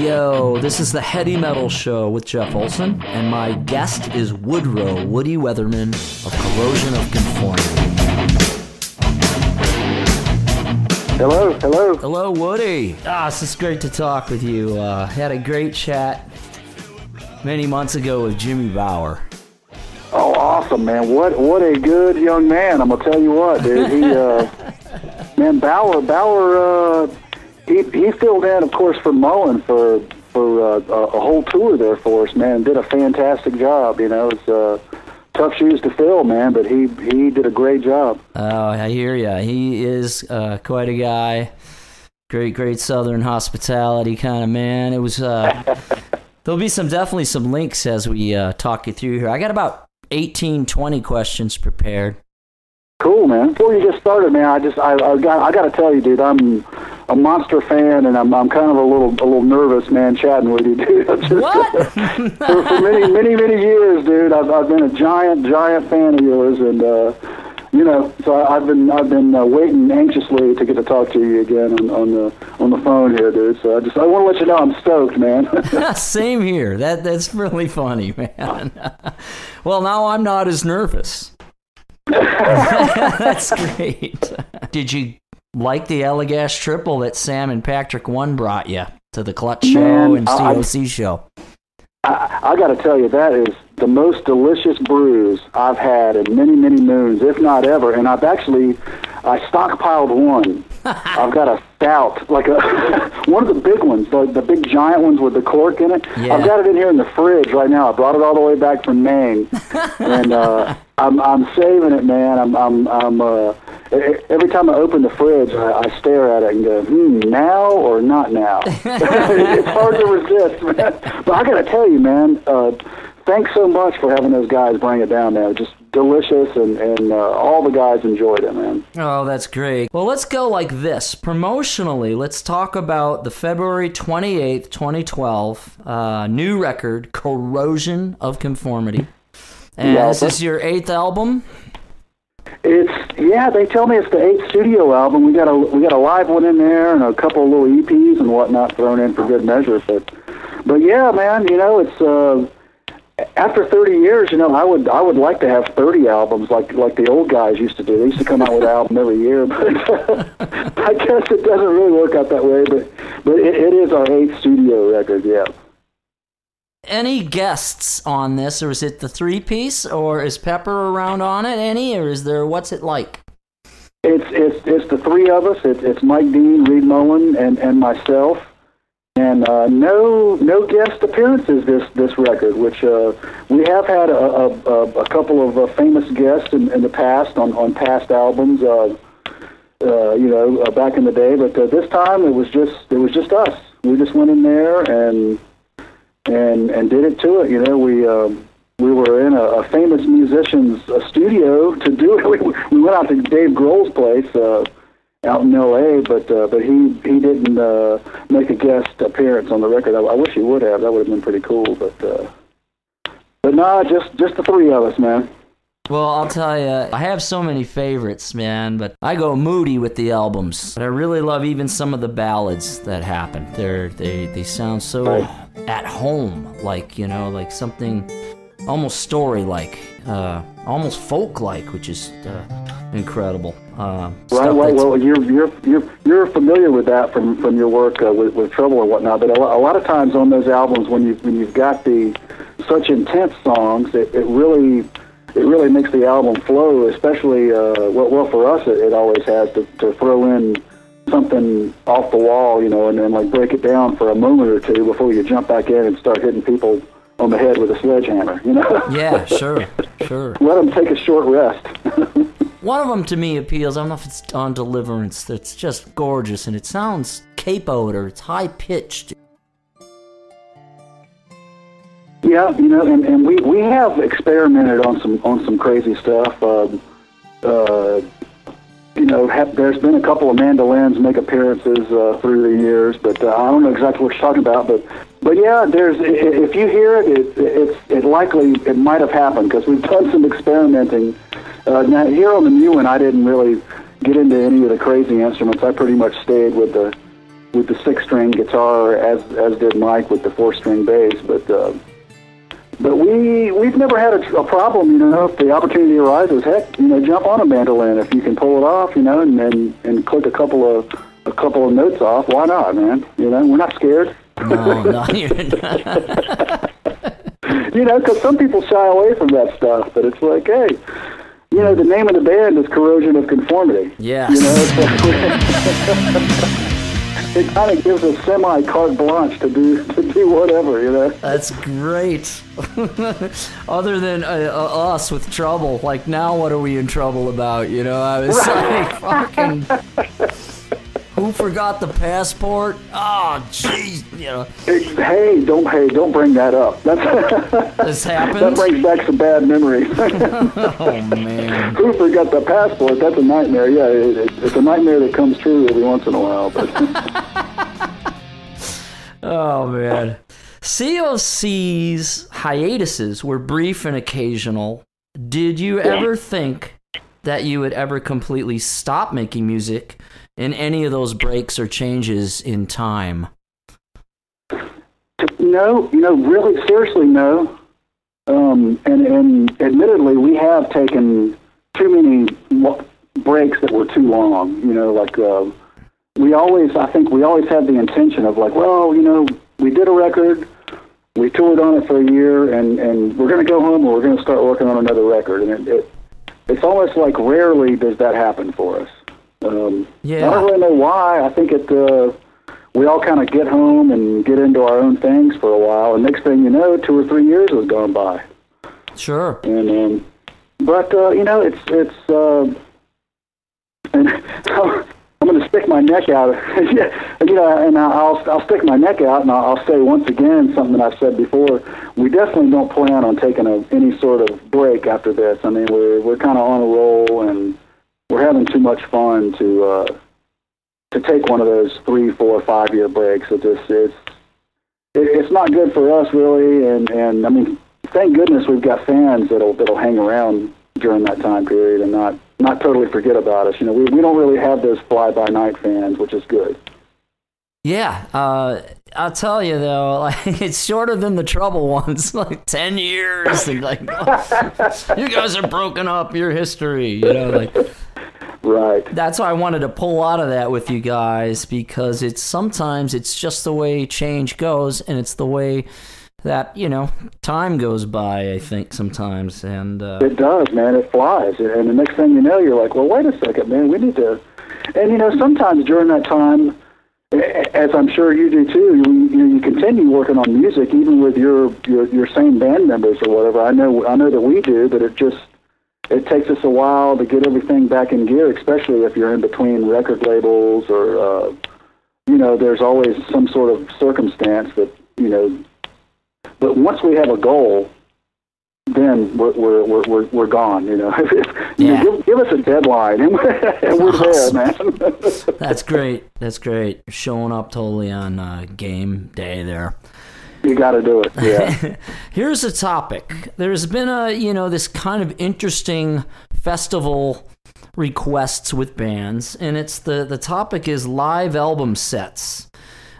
Yo, this is the Heady Metal Show with Jeff Olson, and my guest is Woodroe Woody Weatherman of Corrosion of Conformity. Hello, hello. Hello, Woody. Ah, this is great to talk with you. Uh, had a great chat many months ago with Jimmy Bower. Oh, awesome, man! What what a good young man. I'm gonna tell you what, dude. He, uh, man, Bower, Bower, uh, he he filled in, of course, for Mullin for for uh, a, whole tour there for us, man. Did a fantastic job. You know, it's uh, tough shoes to fill, man, but he he did a great job. Oh, I hear ya. He is uh, quite a guy. Great, great Southern hospitality kind of man. It was. Uh, there'll be some definitely some links as we uh, talk you through here. I got about 18, 20 questions prepared. Cool, man. Before you get started, man, I just I, I got I got to tell you, dude, I'm a monster fan, and I'm I'm kind of a little a little nervous, man, chatting with you, dude. Just, What? for, for many many many years, dude, I've I've been a giant giant fan of yours, and uh, you know, so I, I've been I've been uh, waiting anxiously to get to talk to you again on, on the on the phone here, dude. So I just I want to let you know I'm stoked, man. Same here. That that's really funny, man. well, now I'm not as nervous. that's great. Did you like the Allagash Tripel that Sam and Patrick One brought you to the Clutch show and I- I- COC show? I, I got to tell you, that is the most delicious brews I've had in many, many moons, if not ever. And I've actually, I stockpiled one. I've got a stout, like a one of the big ones, the, the big giant ones with the cork in it. Yeah. I've got it in here in the fridge right now. I brought it all the way back from Maine, and uh, I'm I'm saving it, man. I'm I'm I'm. Uh, every time I open the fridge, I, I stare at it and go, hmm, now or not now. it's hard to resist, man. But I got to tell you, man. Uh, thanks so much for having those guys bring it down there. Just delicious, and and uh, all the guys enjoyed it, man. Oh, that's great. Well, let's go like this. Promotionally, let's talk about the February 28th, 2012 uh, new record, Corrosion of Conformity. And Yeah, this is your eighth album. It's yeah. They tell me it's the eighth studio album. We got a we got a live one in there and a couple of little EPs and whatnot thrown in for good measure. But but yeah, man. You know, it's uh, after 30 years. You know, I would I would like to have 30 albums like like the old guys used to do. They used to come out with an album every year, but I guess it doesn't really work out that way. But but it, it is our eighth studio record. Yeah. Any guests on this, or is it the three piece, or is Pepper around on it? Any, or is there what's it like? It's it's it's the three of us. It's it's Mike Dean, Reed Mullin, and and myself. And uh, no no guest appearances this this record, which uh, we have had a, a, a, couple of uh, famous guests in, in the past on, on past albums. Uh, uh, you know, uh, back in the day, but this time it was just it was just us. We just went in there and and and did it to it. You know, we um, we were in a, a famous musician's studio to do it. We, we went out to Dave Grohl's place uh, out in L.A., but uh, but he he didn't uh, make a guest appearance on the record. I, I wish he would have. That would have been pretty cool. But uh, but nah, just just the three of us, man. Well, I'll tell you, I have so many favorites, man, but I go moody with the albums. But I really love even some of the ballads that happen. They're they they sound so Right. at home, like you know, like something almost story-like, uh, almost folk-like, which is uh, incredible. Uh, Right, that's- Well, you're you're you're you're familiar with that from from your work uh, with with Trouble and whatnot. But a, a lot of times on those albums, when you when you've got the such intense songs, it, it really it really makes the album flow. Especially uh, well, well for us, it, it always has to to throw in something off the wall, you know, and then like break it down for a moment or two before you jump back in and start hitting people on the head with a sledgehammer. You know. yeah, sure, sure. Let them take a short rest. One of them to me appeals. I don't know if it's on Deliverance. It's just gorgeous, and it sounds capoed or it's high pitched. Yeah, you know, and, and we, we have experimented on some on some crazy stuff. Um, uh, you know, have, there's been a couple of mandolins make appearances uh, through the years, but uh, I don't know exactly what you're talking about. But but yeah, there's if you hear it, it it's it likely it might have happened because we've done some experimenting. Uh, now here on the new one, I didn't really get into any of the crazy instruments. I pretty much stayed with the with the six string guitar, as as did Mike with the four string bass. But uh, but we we've never had a, a problem. You know, if the opportunity arises, heck, you know, jump on a mandolin if you can pull it off. You know, and and, and click a couple of a couple of notes off. Why not, man? You know, we're not scared. No, no, you're not. you know, because some people shy away from that stuff, but it's like, hey, you know, the name of the band is Corrosion of Conformity. Yeah. You know, it kind of gives us semi carte blanche to do to do whatever. You know. That's great. Other than uh, uh, us with trouble, like now, what are we in trouble about? You know, I was like, fucking. Who forgot the passport? Oh, jeez, you know. Hey, don't hey, don't bring that up. That's This happened. that brings back some bad memories. oh man. Who forgot the passport? That's a nightmare. Yeah, it, it, it's a nightmare that comes true every once in a while. But Oh man. COC's hiatuses were brief and occasional. Did you ever think that you would ever completely stop making music in any of those breaks or changes in time? no, you know, really seriously, no. Um, and and admittedly, we have taken too many breaks that were too long. You know, like uh, we always, I think we always had the intention of like, well, you know, we did a record, we toured on it for a year, and and we're going to go home and we're going to start working on another record. And it, it it's almost like rarely does that happen for us. Um, Yeah. I don't really know why. I think it. Uh, we all kind of get home and get into our own things for a while, and next thing you know, two or three years has gone by. Sure. And um, but uh, you know, it's it's. Uh, and I'm going to stick my neck out. yeah, you know, and I'll I'll stick my neck out, and I'll, I'll say once again something that I've said before. We definitely don't plan on taking a, any sort of break after this. I mean, we're we're kind of on a roll, and we're having too much fun to uh, to take one of those three, four, five year breaks. It just it's it, it's not good for us really, and and I mean, thank goodness we've got fans that'll that'll hang around during that time period and not not totally forget about us. You know, we we don't really have those fly by night fans, which is good. Yeah, uh, I'll tell you though, like it's shorter than the trouble ones, like ten years. Like, you guys are broken up. Your history, you know, like Right. that's why I wanted to pull out of that with you guys because it's sometimes it's just the way change goes, and it's the way that you know time goes by. I think sometimes, and uh, It does, man. It flies, and the next thing you know, you're like, well, wait a second, man. We need to. And you know, sometimes during that time, as I'm sure you do too, you, you, you continue working on music, even with your, your your same band members or whatever. I know I know that we do, but it just it takes us a while to get everything back in gear, especially if you're in between record labels or uh, you know, there's always some sort of circumstance that you know. But once we have a goal, then we're we're we're we're, we're gone. You know, Yeah. give, give us a deadline, and we're, and we're Awesome. there, man. that's great. That's great. Showing up totally on uh, game day there. You got to do it. Yeah. Here's a topic. There's been a, you know, this kind of interesting festival requests with bands, and it's the the topic is live album sets.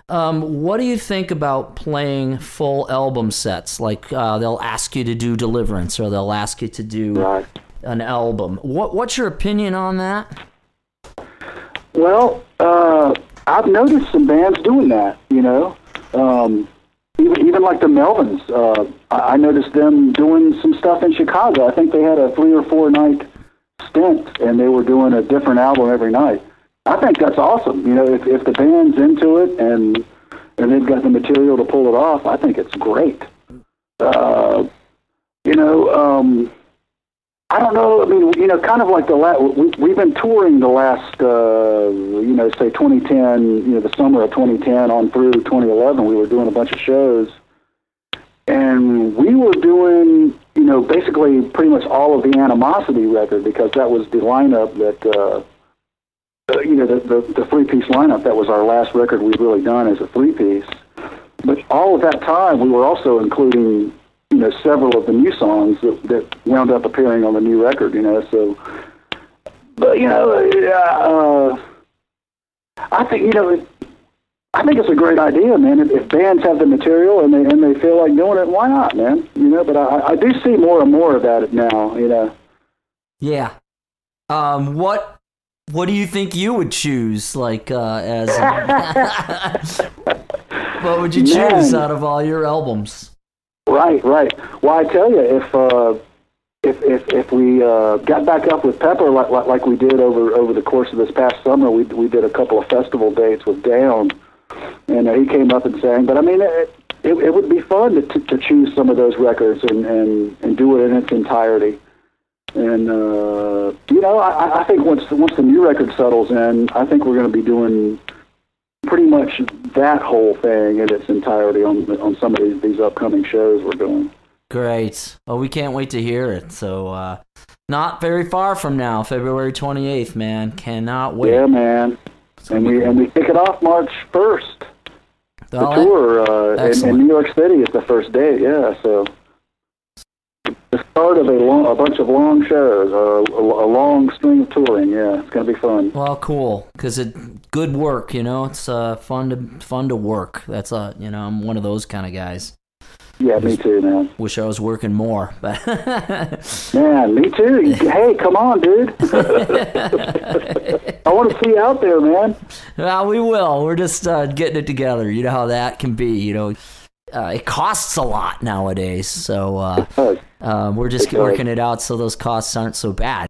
Um, what do you think about playing full album sets? Like uh, they'll ask you to do Deliverance, or they'll ask you to do right. an album. What What's your opinion on that? Well, uh, I've noticed some bands doing that. You know, um, even even like the Melvins. Uh, I I noticed them doing some stuff in Chicago. I think they had a three or four night stint, and they were doing a different album every night. I think that's awesome. You know, if if the band's into it and and they've got the material to pull it off, I think it's great. Uh, you know, um, I don't know. I mean, you know, kind of like the last. We, we've been touring the last, uh, you know, say 2010. You know, the summer of 2010 on through 2011. We were doing a bunch of shows, and we were doing, you know, basically pretty much all of the Animosity record because that was the lineup that. Uh, uh, you know, the, the, the three-piece lineup, that was our last record we've really done as a three-piece. But all of that time, we were also including, you know, several of the new songs that, that wound up appearing on the new record, you know, so... But, you know, uh, uh, I think, you know, it, I think it's a great idea, man. If, if bands have the material and they and they feel like doing it, why not, man? You know, but I, I do see more and more of that now. You know. Yeah. Um. What What do you think you would choose? Like, uh, as what would you choose Man. out of all your albums? Right, right. Well, I tell you, if uh, if if if we uh, got back up with Pepper like, like like we did over over the course of this past summer, we we did a couple of festival dates with Down, and uh, he came up and sang. But I mean, it, it, it would be fun to, to to choose some of those records and and and do it in its entirety. And uh, you know, I, I think once once the new record settles in, I think we're going to be doing pretty much that whole thing in its entirety on on some of these, these upcoming shows we're doing. Great. Well, we can't wait to hear it. So, uh, not very far from now, February 28th, man. Cannot wait. Yeah, man. And we and we kick it off March first. The Well, tour uh, in, in New York City is the first day. Yeah, so the start of a long, a bunch of long shows, uh, a, a long string of touring. Yeah, it's gonna be fun. Well, cool, because it good work. You know, it's uh, fun to fun to work. That's uh, you know, I'm one of those kind of guys. Yeah, me too, man. Wish I was working more, but Man, me too. Hey, come on, dude. I want to see you out there, man. well, we will. We're just uh, getting it together. You know how that can be. You know, uh, it costs a lot nowadays, so uh, Uh, we're just working it out so those costs aren't so bad.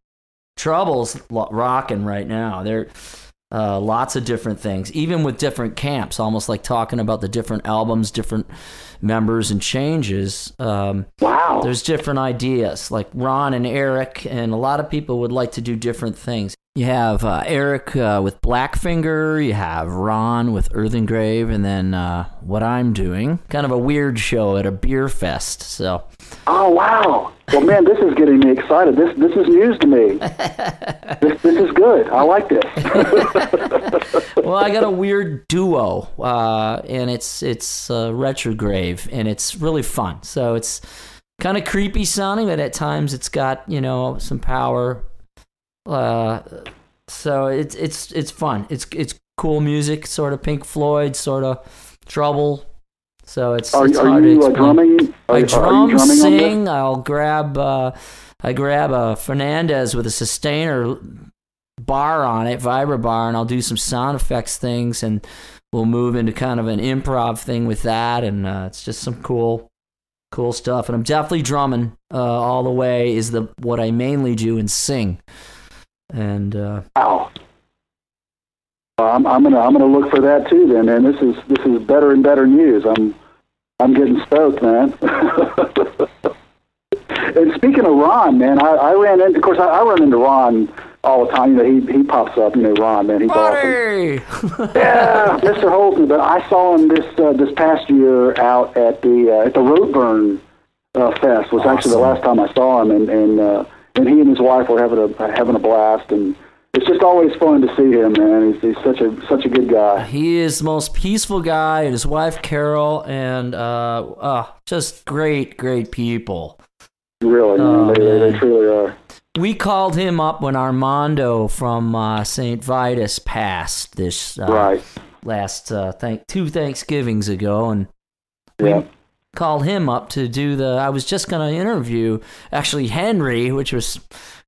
Trouble's lo- rocking right now. There, uh, lots of different things, even with different camps. Almost like talking about the different albums, different members and changes. Um, wow. there's different ideas like ron and eric and a lot of people would like to do different things you have uh, eric uh, with blackfinger you have ron with earthen grave and then uh, what i'm doing kind of a weird show at a beer fest so Oh wow! Well, man, this is getting me excited. This this is news to me. this this is good. I like this. well i got a weird duo uh, and it's it's uh, retrograve and it's really fun so it's kind of creepy sounding but at times it's got you know some power uh, so it's it's it's fun it's it's cool music sort of pink floyd sort of trouble so it's, Are, it's are hard you uh, explain. drumming? Are, I drum, drumming sing. I'll grab, uh, I grab a Fernandes with a sustainer bar on it, vibra bar, and I'll do some sound effects things, and we'll move into kind of an improv thing with that, and uh, it's just some cool, cool stuff. And I'm definitely drumming uh, all the way. Is the what I mainly do and sing, and uh, Wow. I'm, I'm gonna I'm gonna look for that too. Then, and this is this is better and better news. I'm I'm getting stoked, man. and speaking of Ron, man, I, I ran into, of course, I, I run into Ron all the time. You know, he he pops up. You know, Ron, man, he's awesome. Yeah, Mr. Holzner. But I saw him this uh, this past year out at the uh, at the Roadburn uh, Fest. Was actually the last time I saw him, and and uh, and he and his wife were having a having a blast, and it's just always fun to see him, man. He's, he's such a such a good guy. He is the most peaceful guy, and his wife Carol, and uh, uh, just great, great people. Really, Oh. They, they, truly are. We called him up when Armando from uh, St. Vitus passed this uh, right. last uh, thank two Thanksgivings ago, and Yeah. we called him up to do the. I was just gonna interview actually Henry, which was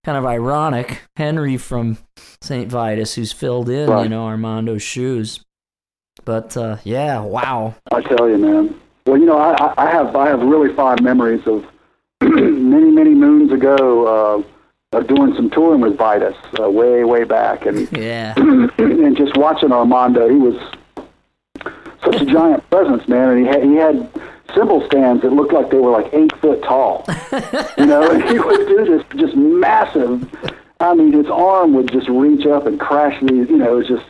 kind of ironic. Henry from St. Vitus, who's filled in, you know, Armando's shoes. But uh, yeah, wow. I tell you, man. Well, you know, I, I- I have I have really fond memories of many many moons ago uh, of doing some touring with Vitus uh, way way back, and Yeah. and just watching Armando, he was such a giant presence, man. And he had he had cymbal stands that looked like they were like eight foot tall, you know. And he would do this just massive. I mean, his arm would just reach up and crash these. You know, it was just.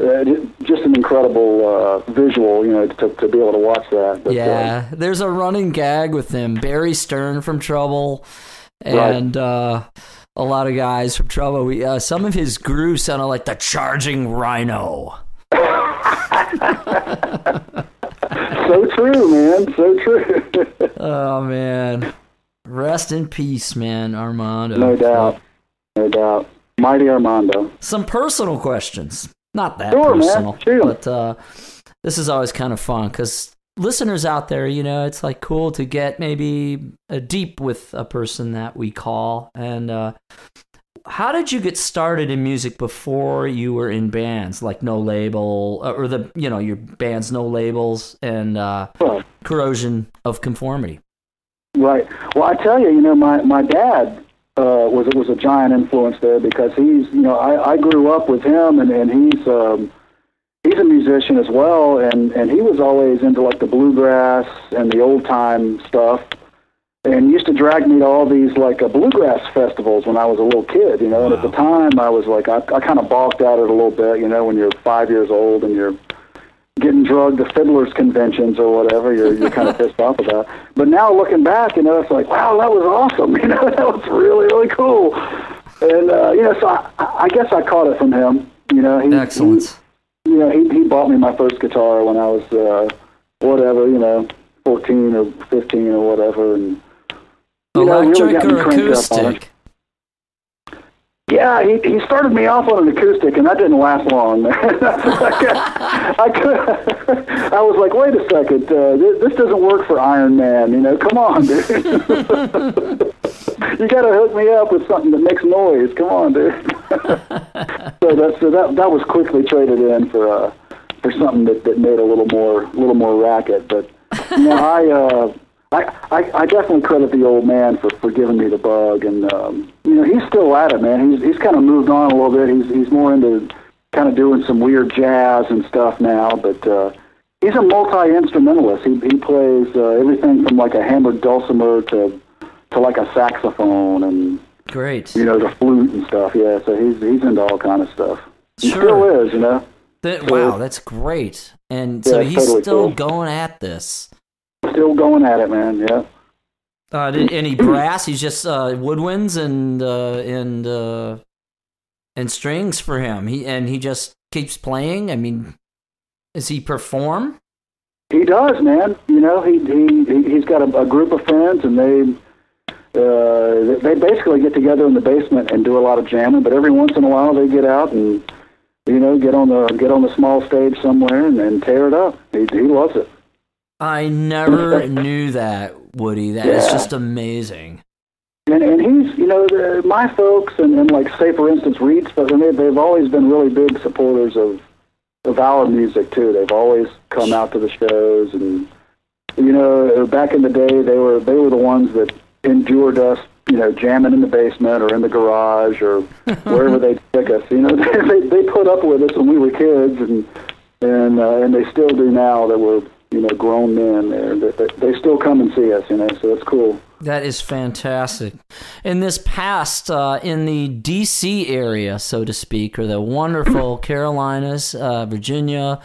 Uh, just an incredible uh, visual, you know, to, to be able to watch that. But, uh, Yeah, there's a running gag with him. Barry Stern from Trouble, and uh, a lot of guys from Trouble. We uh, some of his grooves sounded like the Charging Rhino. so true, man. So true. Oh man, rest in peace, man, Armando. no doubt. No doubt. Mighty Armando. Some personal questions. not that Sure, man. personal, 'em. but uh, this is always kind of fun because listeners out there, you know, it's like cool to get maybe a deep with a person that we call. And uh, how did you get started in music before you were in bands like No Label uh, or the you know your bands No Labels and uh, Well, Corrosion of Conformity? Right. Well, I tell you, you know, my my dad uh, was was a giant influence there because he's, you know, I, I grew up with him, and and he's um, he's a musician as well, and and he was always into like the bluegrass and the old time stuff, and used to drag me to all these like uh, bluegrass festivals when I was a little kid, you know. And at the time, I was like, I, I kind of balked at it a little bit, you know, when you're five years old and you're getting drugged to fiddlers conventions or whatever you're you're kind of pissed off about. But now looking back, you know, it's like, wow, that was awesome. You know, that was really really cool. And uh, you know, so I, I guess I caught it from him. You know, he, Excellent. He, you know, he he bought me my first guitar when I was uh, whatever, you know, fourteen or fifteen or whatever, and you know, really Electric got me or cranked up on it. acoustic? Yeah, he, he started me off on an acoustic, and that didn't last long. I, could, I was like, wait a second, uh, this, this doesn't work for Iron Man. You know, come on, dude. you got to hook me up with something that makes noise. Come on, dude. so that's so that that was quickly traded in for uh, for something that, that made a little more a little more racket. But you know, I. Uh, I, I, I definitely credit the old man for, for giving me the bug, and um, you know he's still at it, man. He's he's kind of moved on a little bit. He's he's more into kind of doing some weird jazz and stuff now, but uh, he's a multi instrumentalist. He he plays uh, everything from like a hammered dulcimer to to like a saxophone and Great. you know the flute and stuff. Yeah, so he's he's into all kind of stuff. He Sure. still is, you know. That, wow, that's great. And Yeah, so he's totally still cool. going at this. Still going at it, man. Yeah. Uh, did any brass? He's just uh, woodwinds and uh, and uh, and strings for him. He and he just keeps playing. I mean, does he perform? He does, man. You know, he he he- he's got a, a group of friends, and they uh, they basically get together in the basement and do a lot of jamming. But every once in a while, they get out and you know get on the get on the small stage somewhere and, and tear it up. He he loves it. I never knew that, Woody. That is Yeah. just amazing. And and he's you know the, my folks and, and like say for instance Reed's but they they've always been really big supporters of of our music too. They've always come out to the shows and you know back in the day they were they were the ones that endured us you know jamming in the basement or in the garage or wherever they took us. You know they they put up with us when we were kids and and uh, and they still do now that we're you know grown men. There they, still come and see us. You know so it's cool. That is fantastic. In this past, uh, in the D.C. area, so to speak, or the wonderful Carolinas, uh, Virginia,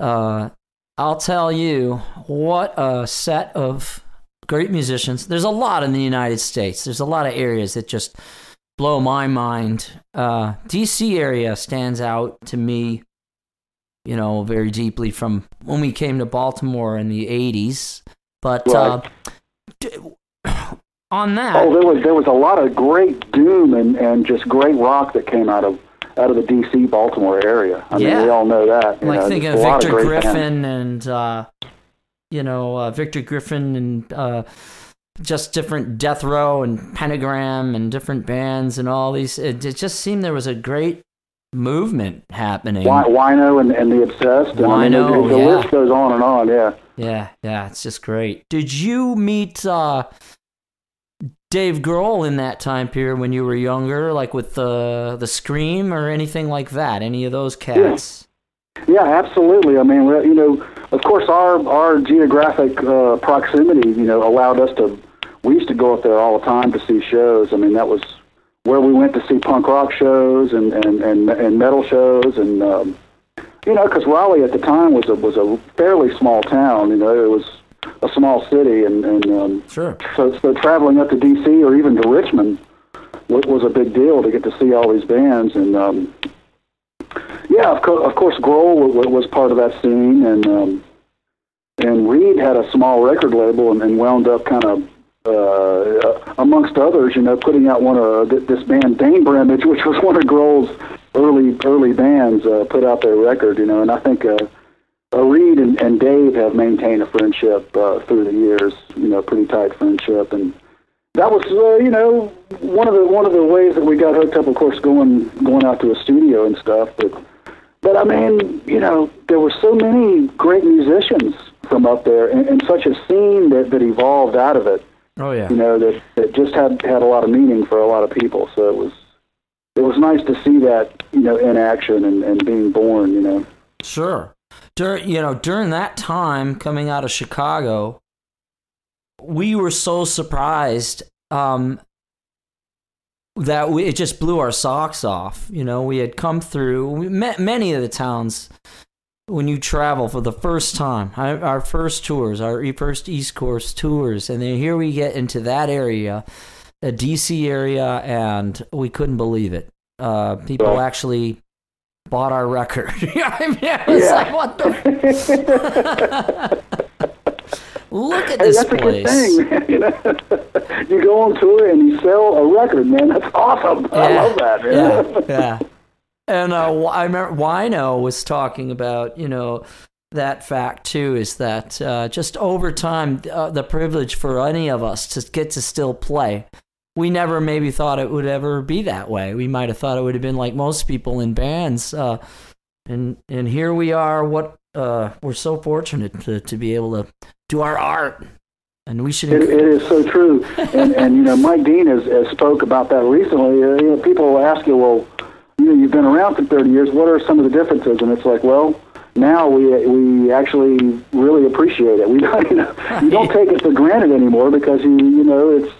uh, I'll tell you what a set of great musicians. There's a lot in the United States. There's a lot of areas that just blow my mind. Uh, D.C. area stands out to me, you know, very deeply from when we came to Baltimore in the '80s. But uh, d- on that, Oh, there was there was a lot of great doom and, and just great rock that came out of out of the D.C. Baltimore area. I mean, we all know that. you like know, thinking of Victor bands. Griffin and uh, you know uh, Victor Griffin and uh, just different Death Row and Pentagram and different bands and all these. It, it just seemed there was a great movement happening. Wi- Wino and, and the Obsessed. And, I mean, Wino, the, the yeah. list goes on and on. Yeah. Yeah, yeah, it's just great. Did you meet uh, Dave Grohl in that time period when you were younger, like with the the Scream or anything like that? Any of those cats? Yeah, absolutely. I mean, you know, of course, our our geographic uh, proximity, you know, allowed us to. We used to go up there all the time to see shows. I mean, that was where we went to see punk rock shows and and and, and metal shows, and um, you know, because Raleigh at the time was a was a fairly small town. You know, it was a small city, and and um, Sure. so so traveling up to D.C. or even to Richmond wa- was a big deal to get to see all these bands, and um, yeah, of, co- of course, Grohl w- w- was part of that scene, and um, and Reed had a small record label, and, and wound up kind of. Uh, amongst others, you know, putting out one of th- this band Dane Bramage, which was one of Grohl's early early bands uh, put out their record, you know, and I think uh, uh, Reed and, and Dave have maintained a friendship uh, through the years, you know, pretty tight friendship, and that was uh, you know one of the one of the ways that we got hooked up. Of course, going going out to a studio and stuff, but but I mean, you know, there were so many great musicians from up there, and, and such a scene that that evolved out of it. Oh yeah. You know that that just had had a lot of meaning for a lot of people. So it was it was nice to see that you know in action and, and being born. You know. Sure. During you know during that time coming out of Chicago, we were so surprised um, that we, it just blew our socks off. You know, we had come through we met many of the towns when you travel for the first time, our, first tours, our first East Coast tours, and then here we get into that area, a DC area, and we couldn't believe it. Uh, people actually bought our record. I mean, I Yeah. like, what the? Look at Hey, this that's a good place. thing, man. You know, you go on tour and you sell a record, man. That's awesome. I love that, man. Yeah, yeah. And uh, I remember Wino was talking about, you know, that fact too is that uh, just over time, uh, the privilege for any of us to get to still play. We never maybe thought it would ever be that way. We might have thought it would have been like most people in bands. Uh, and and here we are. What uh, we're so fortunate to, to be able to do our art, and we should. It, it is so true, and and you know Mike Dean has, has spoke about that recently. Uh, you know, people will ask you, well, you know, you've been around for 30 years. What are some of the differences? And it's like, well, now we we actually really appreciate it. We don't, you know, you don't take it for granted anymore because you you know it's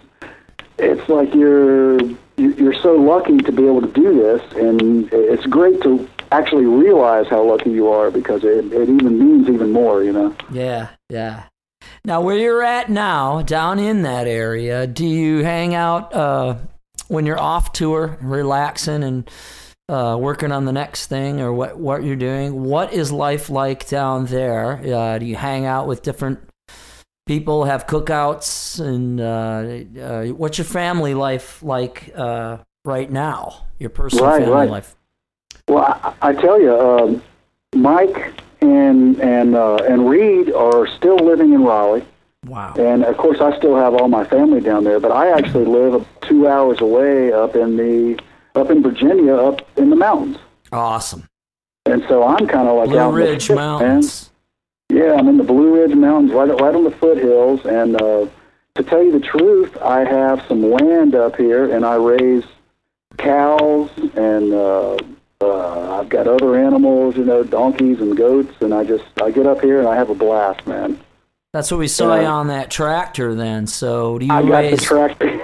it's like you're you- you're so lucky to be able to do this, and it's great to actually realize how lucky you are because it it even means even more. You know. Yeah, yeah. Now, where you're at now, down in that area, do you hang out uh, when you're off tour, relaxing and uh, working on the next thing, or what what you're doing? What is life like down there? Uh, do you hang out with different people, have cookouts, and uh, uh, what's your family life like uh, right now? Your personal Right, family right. life. Well, I, I tell you, um, Mike and and uh, and Reed are still living in Raleigh, Wow. and of course, I still have all my family down there. But I actually live two hours away, up in the up in Virginia, up in the mountains, Awesome. and so I'm kind of like Blue out in the Ridge man. Mountains. Yeah, I'm in the Blue Ridge Mountains, right right on the foothills, and uh, to tell you the truth, I have some land up here, and I raise cows, and uh, uh, I've got other animals, you know, donkeys and goats, and I just I get up here and I have a blast, man. That's what we saw Yeah. you on that tractor then. So do you I got the raise tractor.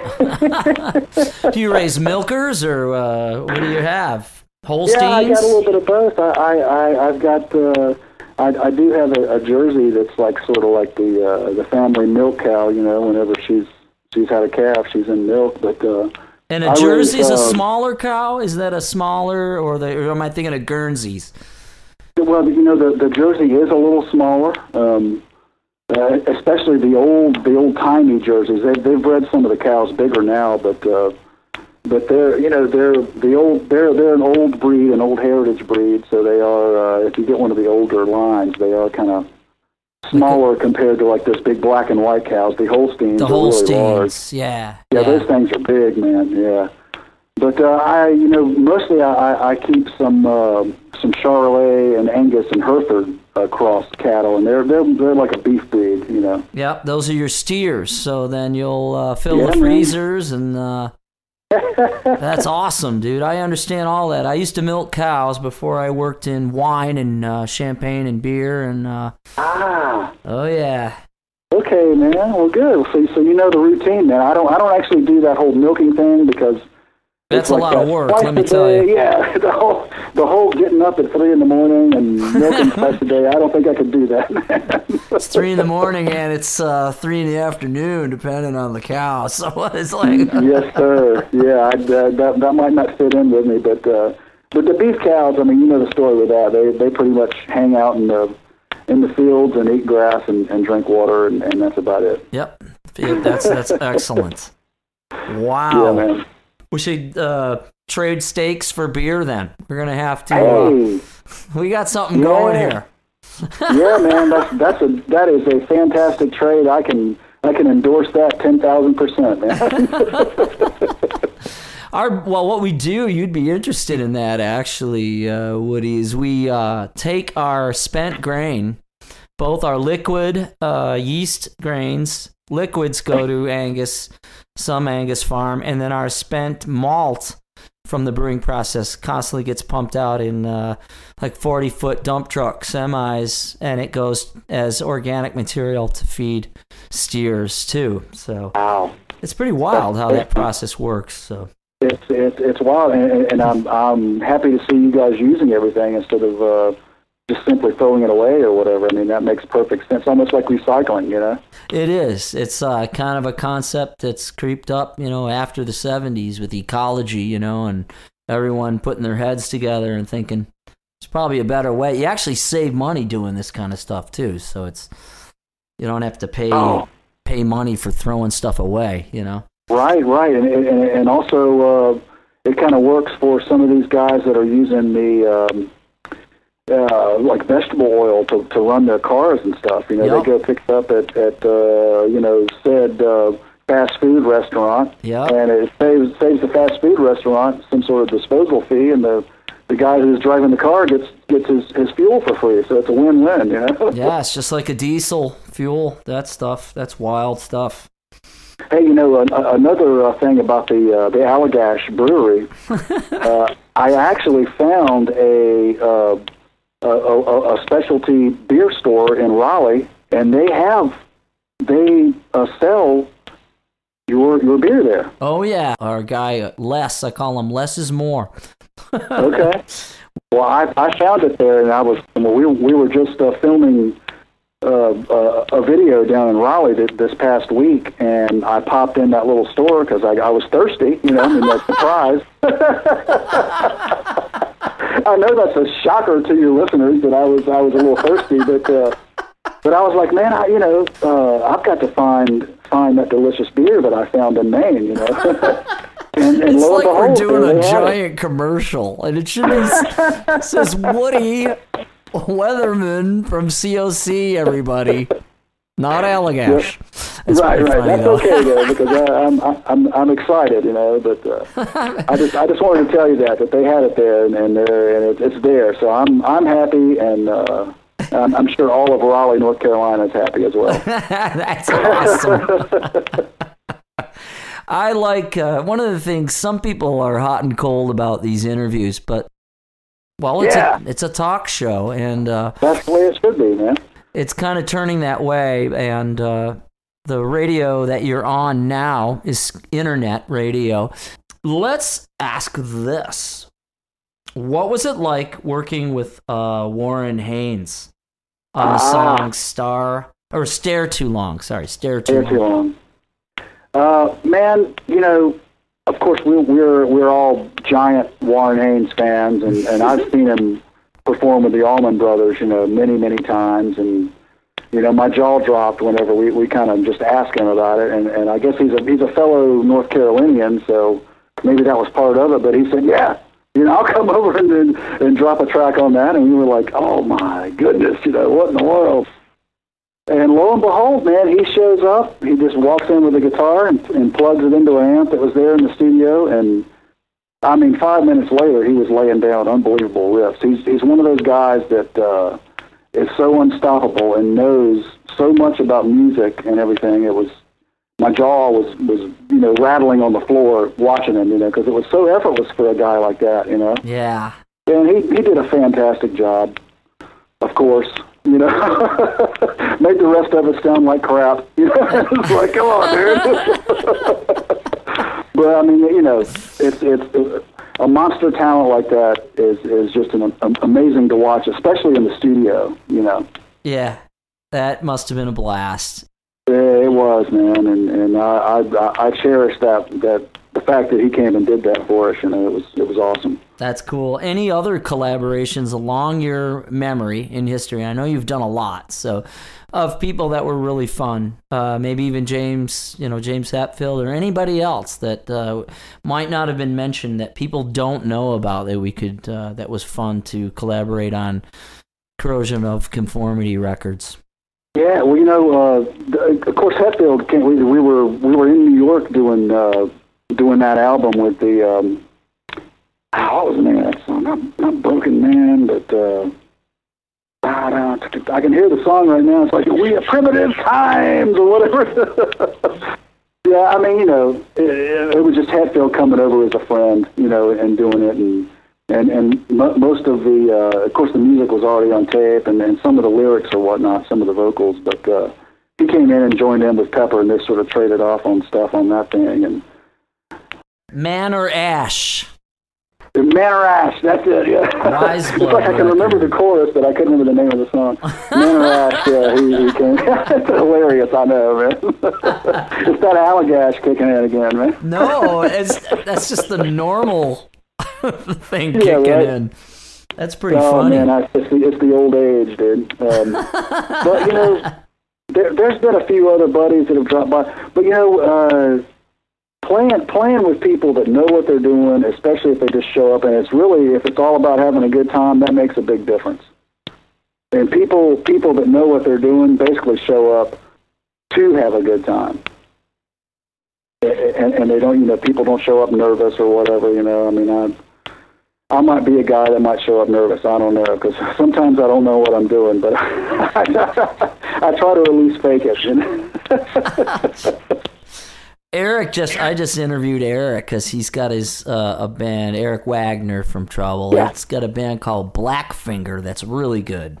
do you raise milkers or uh, what do you have? Holsteins? yeah, I got a little bit of both. I I, I I've got. Uh, I, I do have a, a Jersey that's like sort of like the uh, the family milk cow. You know, whenever she's she's had a calf, she's in milk. But uh, and I a raise, Jersey's a uh, smaller cow? Is that a smaller or, the, or am I thinking of Guernseys? Well, you know, the the Jersey is a little smaller, um, uh, especially the old the old timey jerseys. They they've bred some of the cows bigger now, but uh, but they're you know they're the old they're they're an old breed, an old heritage breed. So they are. Uh, if you get one of the older lines, they are kind of smaller compared to like those big black and white cows. The Holsteins The are really large. Holsteins. Yeah. Yeah, those things are big, man. Yeah, but uh, I, you know, mostly I, I, I keep some uh, some Charolais and Angus and Hereford uh, cross cattle, and they're they're they're like a beef breed, you know. Yep, those are your steers. So then you'll uh, fill Yeah, the man. freezers and uh, that's awesome, dude. I understand all that. I used to milk cows before I worked in wine and uh, champagne and beer and uh, Ah, oh yeah. okay, man. Well, good. So so you know the routine, man. I don't I don't actually do that whole milking thing because. That's a like lot of work, twice let me tell day. you. Yeah, the whole the whole getting up at three in the morning and milking twice a day. I don't think I could do that. It's three in the morning and it's uh, three in the afternoon, depending on the cow. So it's like, yes, sir. Yeah, uh, that that might not fit in with me, but uh, but the beef cows. I mean, you know the story with that. They they pretty much hang out in the in the fields and eat grass and, and drink water, and, and that's about it. yep, that's that's excellent. Yeah, Wow, man. We should uh, trade steaks for beer. Then we're gonna have to. Hey, Uh, we got something going here. yeah, man, that's that's a that is a fantastic trade. I can I can endorse that ten thousand percent, man. Our well, what we do, you'd be interested in that actually, uh, Woody. Is we uh, take our spent grain, both our liquid uh, yeast grains, liquids go to Angus, some Angus farm, and then our spent malt from the brewing process constantly gets pumped out in uh, like 40 foot dump truck semis, and it goes as organic material to feed steers too. So wow. it's pretty wild how that process works. So. It's it's it's wild, and, and I'm I'm happy to see you guys using everything instead of uh, just simply throwing it away or whatever. I mean, that makes perfect sense. Almost like recycling, you know. It is. It's uh, kind of a concept that's creeped up, you know, after the 70s with ecology, you know, and everyone putting their heads together and thinking it's probably a better way. You actually save money doing this kind of stuff too, so it's you don't have to pay Oh. pay money for throwing stuff away, you know. Right, right, and and, and also uh, it kind of works for some of these guys that are using the um, uh, like vegetable oil to to run their cars and stuff. You know, Yep. they go pick it up at at uh, you know said uh, fast food restaurant, Yep. and it saves saves the fast food restaurant some sort of disposal fee, and the the guy who's driving the car gets gets his, his fuel for free. So it's a win win. You know. Yeah, it's just like a diesel fuel, that stuff. That's wild stuff. Hey, you know, an, another uh, thing about the uh, the Allagash Brewery, uh, I actually found a, uh, a, a a specialty beer store in Raleigh, and they have they uh, sell your your beer there. Oh yeah, our guy uh, Les, I call him less is more. Okay. well, I, I found it there, and I was well, we we were just uh, filming uh, uh, a video down in Raleigh th- this past week, and I popped in that little store because I, I was thirsty, you know, I mean, that's surprise. I know that's a shocker to your listeners that I was I was a little thirsty, but uh, but I was like, man, I, you know, uh, I've got to find find that delicious beer that I found in Maine, you know. and, and It's like we're behold, doing a had it. giant commercial, and it should be says Woody Weatherman from COC. Everybody, not Allagash. Right, right. funny, That's though. okay though, because I, I'm I'm I'm excited, you know. But uh, I just I just wanted to tell you that that they had it there and and, there, and it, it's there. So I'm I'm happy, and uh, I'm, I'm sure all of Raleigh, North Carolina, is happy as well. That's awesome. I like uh, one of the things. Some people are hot and cold about these interviews, but well, it's Yeah. a it's a talk show, and uh, That's the way it should be, man. it's kind of turning that way and uh, the radio that you're on now is internet radio let's ask this what was it like working with uh, warren haynes on the Ah. song star or stare too long sorry stare too They're long too long. Uh, man, you know, of course we, we're we're all giant Warren Haynes fans, and, and I've seen him perform with the Allman Brothers, you know, many many times, and you know, my jaw dropped whenever we, we kind of just asked him about it, and, and I guess he's a he's a fellow North Carolinian, so maybe that was part of it. But he said, yeah. You know, I'll come over and, and and drop a track on that, and we were like, "Oh my goodness, you know, what in the world?" And lo and behold, man, he shows up. He just walks in with a guitar and, and plugs it into an amp that was there in the studio. And I mean, five minutes later, he was laying down unbelievable riffs. He's he's one of those guys that uh, is so unstoppable and knows so much about music and everything. It was my jaw was was you know rattling on the floor watching him, you know, because it was so effortless for a guy like that, you know. yeah And he he did a fantastic job, of course. You know, made the rest of it sound like crap. You know, it's like, come on, dude. but I mean, you know, it's it's a monster talent like that is is just an, am amazing to watch, especially in the studio. You know, yeah that must have been a blast Yeah, it was man, and and I I, I cherish that that the fact that he came and did that for us, you know, it was it was awesome. That's cool. Any other collaborations along your memory in history? I know you've done a lot, so of people that were really fun. Uh, maybe even James, you know, James Hetfield or anybody else that uh, might not have been mentioned that people don't know about that we could uh, that was fun to collaborate on corrosion of conformity records. Yeah, well, you know, uh, of course, Hetfield. Came, we, we were we were in New York doing uh, doing that album with the. Um, what was the name of that song? Not, not Broken Man, but. Uh, I can hear the song right now. It's like we have primitive times or whatever. yeah, I mean, you know, it, it was just Hetfield coming over as a friend, you know, and doing it, and and and most of the, uh, of course, the music was already on tape, and, and some of the lyrics or whatnot, some of the vocals, but uh, he came in and joined in with Pepper, and they sort of traded off on stuff on that thing, and. Man or Ash? Manor that's it, yeah. it's like I can remember the chorus, but I couldn't remember the name of the song. Manor yeah, he, he came. it's hilarious, I know, man. it's that Allagash kicking in again, man. no, it's that's just the normal thing yeah, kicking right? in. That's pretty oh, funny. man, I, it's, the, it's the old age, dude. Um, but, you know, there, there's been a few other buddies that have dropped by. But, you know, uh, playing playing with people that know what they're doing, especially if they just show up, and it's really if it's all about having a good time, that makes a big difference. And people people that know what they're doing basically show up to have a good time. And, and they don't, you know, people don't show up nervous or whatever. You know, I mean, I I might be a guy that might show up nervous. I don't know because sometimes I don't know what I'm doing, but I, I try to at least fake it. You know? Eric just I just interviewed Eric because he's got his uh, a band Eric Wagner from Trouble. Yeah. It's got a band called Blackfinger that's really good.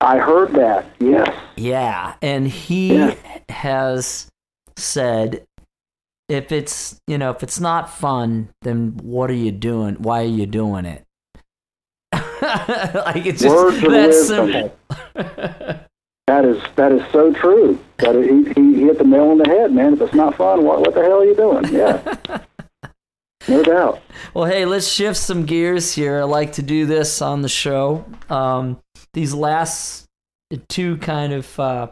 I heard that. Yes. Yeah, and he yeah. has said if it's you know if it's not fun, then what are you doing? Why are you doing it? like it's just that simple. That is that is so true. That he, he hit the nail on the head, man. If it's not fun, what what the hell are you doing? Yeah, no doubt. Well, hey, let's shift some gears here. I like to do this on the show. Um, these last two kind of uh,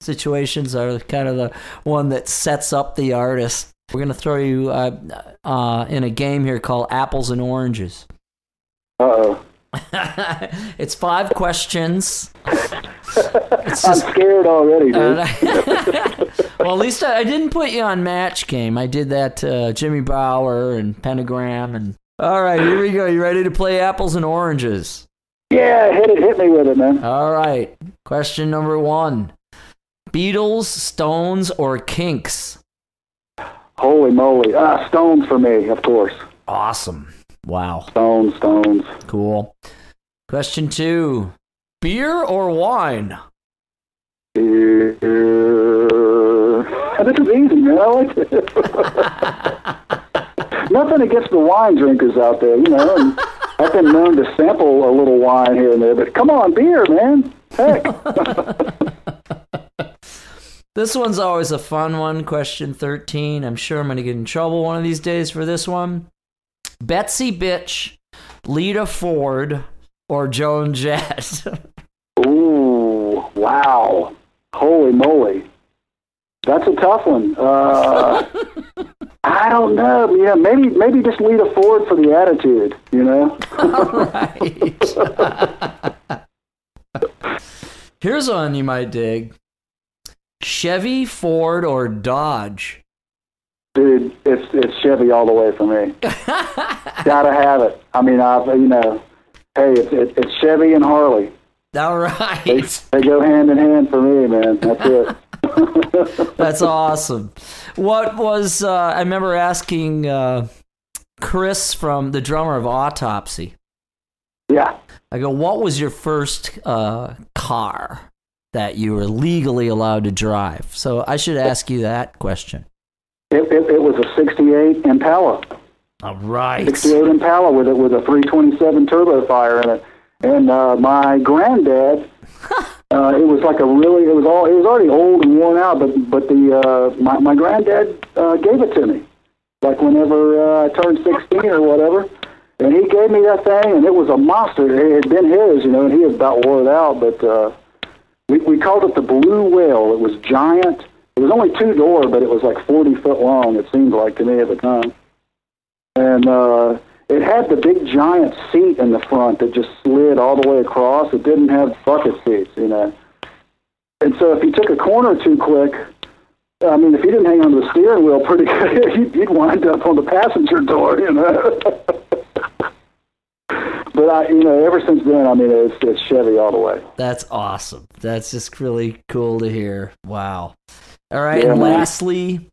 situations are kind of the one that sets up the artist. We're gonna throw you uh, uh, in a game here called Apples and Oranges. Uh oh. it's five questions. It's just, I'm scared already, dude. well, at least I, I, didn't put you on match game. I did that to Jimmy Bower and Pentagram and. All right, here we go. You ready to play apples and oranges? Yeah, hit it. Hit me with it, man. All right. Question number one: Beatles, Stones, or Kinks? Holy moly! Ah, Stones for me, of course. Awesome. Wow. Stones, Stones. Cool. Question two Beer or wine? Beer. This is easy, man. I like it. Nothing against the wine drinkers out there, you know. And I've been known to sample a little wine here and there, but come on, beer, man. Heck. this one's always a fun one. Question 13. I'm sure I'm going to get in trouble one of these days for this one. Betsy Bitch, Lita Ford, or Joan Jett? Ooh, wow. Holy moly. That's a tough one. Uh, I don't know. Yeah, maybe maybe just Lita Ford for the attitude, you know? right. Here's one you might dig. Chevy, Ford, or Dodge? Dude, it's it's Chevy all the way for me. Gotta have it. I mean, I've, you know, hey, it's it's Chevy and Harley. All right. They, they go hand in hand for me, man. That's it. That's awesome. What was uh, I remember asking uh, Chris from the drummer of Autopsy? Yeah. I go, what was your first uh, car that you were legally allowed to drive? So I should ask you that question. It, it, it was a 68 Impala. All right. 68 Impala with it with a 327 turbo fire in it. And uh, my granddad, uh, it was like a really, it was all, it was already old and worn out, but but the uh, my my granddad uh, gave it to me, like whenever uh, I turned 16 or whatever. And he gave me that thing, and it was a monster. It had been his, you know, and he had about wore it out. But uh, we we called it the Blue Whale. It was giant. It was only two door, but it was like 40 foot long. It seemed like to me at the time. And uh, it had the big giant seat in the front that just slid all the way across. It didn't have bucket seats, you know. And so if you took a corner too quick, I mean, if you didn't hang on to the steering wheel pretty good, you'd, you'd wind up on the passenger door, you know. but I, you know, ever since then, I mean, it's, it's Chevy all the way. That's awesome. That's just really cool to hear. Wow. All right. Yeah, and man. lastly,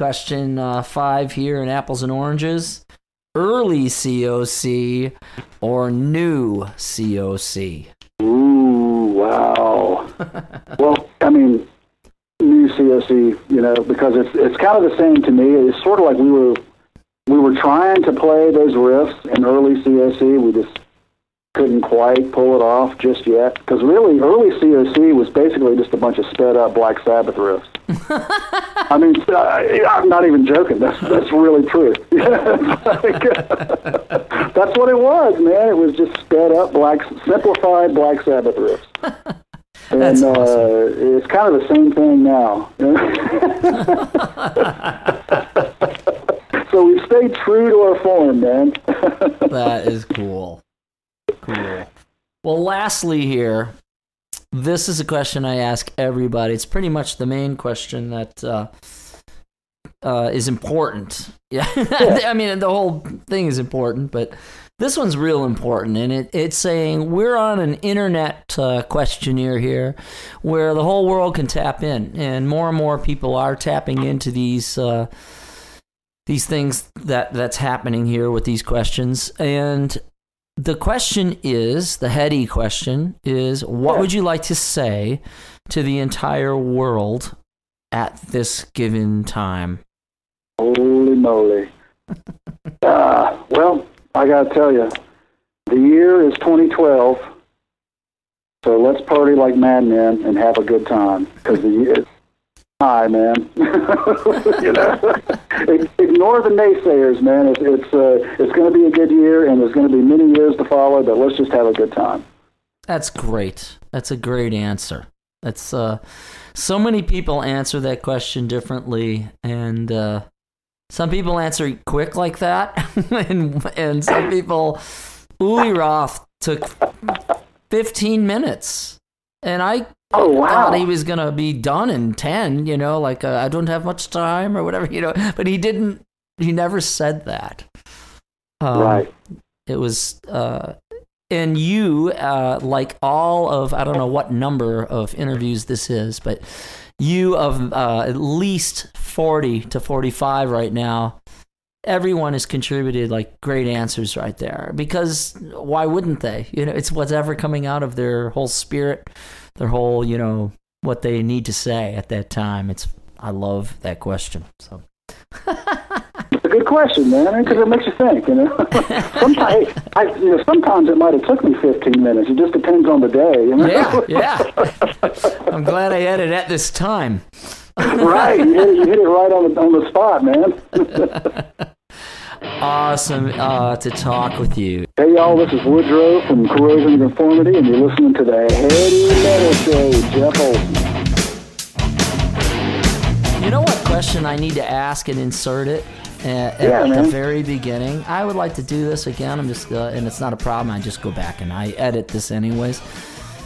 question uh, five here in apples and oranges: early COC or new COC? Ooh, wow. well, I mean, new COC, you know, because it's it's kind of the same to me. It's sort of like we were we were trying to play those riffs in early COC. We just couldn't quite pull it off just yet. Because really, early COC was basically just a bunch of sped up Black Sabbath riffs. I mean, I, I'm not even joking. That's that's really true. that's what it was, man. It was just sped up Black, simplified Black Sabbath riffs. And That's uh, awesome. it's kind of the same thing now. so we've stayed true to our form, man. That is cool. Cool. Well, lastly, here, this is a question I ask everybody. It's pretty much the main question that uh, uh, is important. Yeah, I mean the whole thing is important, but this one's real important, and it, it's saying we're on an internet uh, questionnaire here, where the whole world can tap in, and more and more people are tapping into these. Uh, these things that that's happening here with these questions and the question is the heady question is what Yeah. would you like to say to the entire world at this given time Holy moly. Uh, well, I got to tell you, the year is 2012. So let's party like madmen and have a good time because the hi, man. you know, ignore the naysayers, man. It's it's uh, it's going to be a good year, and there's going to be many years to follow. But let's just have a good time. that's great that's a great answer that's uh so many people answer that question differently and uh some people answer quick like that and and some people Uli Roth took 15 minutes and I Oh wow! thought he was gonna be done in ten. You know, like uh, I don't have much time or whatever. You know, but he didn't. He never said that. Um, right. It was. Uh, and you, uh, like all of I don't know what number of interviews this is, but you of uh, at least forty to forty-five right now. Everyone has contributed like great answers right there because why wouldn't they? You know, it's whatever coming out of their whole spirit their whole, you know, what they need to say at that time. It's I love that question. So It's a good question, man, because it makes you think. You know, sometimes I, you know, sometimes it might have took me 15 minutes. It just depends on the day. You know? yeah, yeah. I'm glad I had it at this time. right. You hit, it, you hit it right on the on the spot, man. Awesome uh, to talk with you. hey, y'all. This is Woodroe from Corrosion and Conformity, and you're listening to the Heady Metal Show. Jeff Olson. You know what question I need to ask and insert it at, Yeah, at the very beginning? I would like to do this again. I'm just, uh, and it's not a problem. I just go back and I edit this anyways.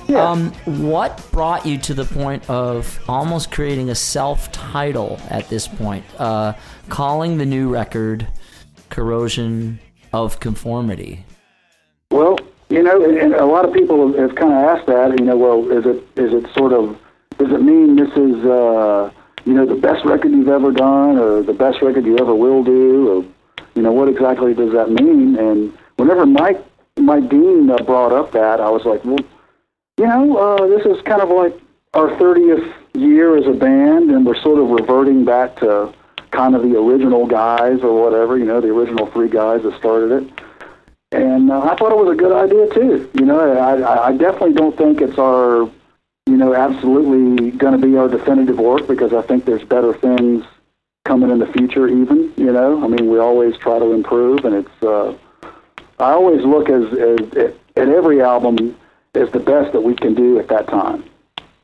Yeah. Um, what brought you to the point of almost creating a self-title at this point, uh, calling the new record "Corrosion of Conformity"? Well, you know, and, a lot of people have, have kind of asked that. You know, well, is it is it sort of does it mean this is uh, you know the best record you've ever done, or the best record you ever will do, or you know what exactly does that mean? And whenever Mike Mike Dean uh, brought up that, I was like, well, you know, uh, this is kind of like our 30th year as a band, and we're sort of reverting back to kind of the original guys or whatever, you know, the original three guys that started it. And uh, I thought it was a good idea too. You know, I, I- definitely don't think it's our, you know, absolutely going to be our definitive work because I think there's better things coming in the future. Even you know, I mean, we always try to improve, and it's. Uh, I always look as, as at every album as the best that we can do at that time.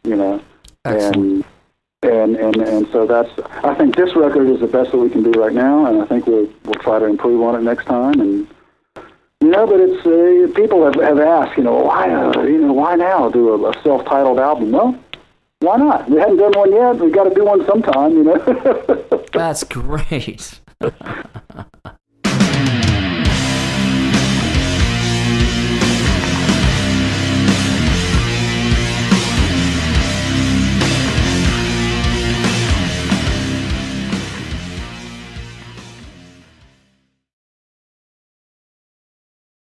You know, Excellent. and and and and so that's. I think this record is the best that we can do right now, and I think we'll we'll try to improve on it next time. And you know, but it's uh, people have, have asked, you know, why uh, you know why now do a, a self-titled album? Well, why not? We haven't done one yet. We got to do one sometime, you know. That's great.